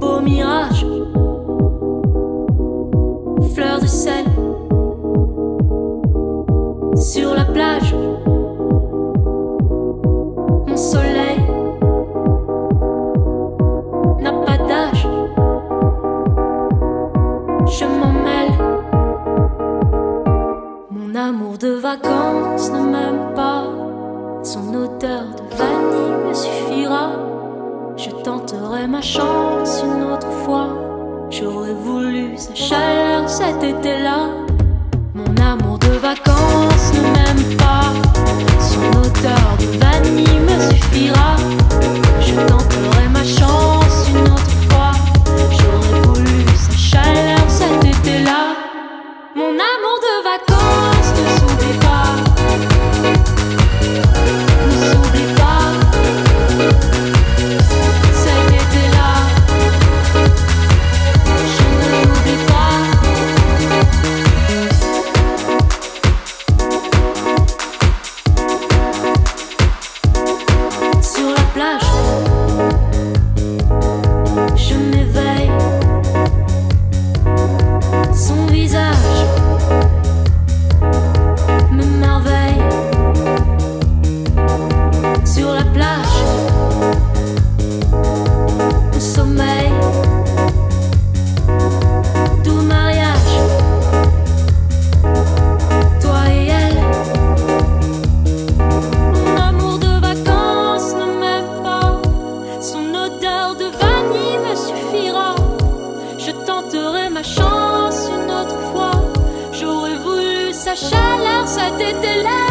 Beau mirage, fleur de sel. Sur la plage, mon soleil n'a pas d'âge. Je m'en mêle. Mon amour de vacances ne m'aime pas. Son odeur de vanille me suffira. Je tenterai ma chance une autre fois. J'aurais voulu sa chaleur cet été-là. Mon amour de vacances ne m'aime pas. Son odeur de vanille me suffira. Je tenterai ma chance une autre fois. J'aurais voulu sa chaleur cet été-là. Mon amour de vacances chance une autre fois. J'aurais voulu sa chaleur cet été-là.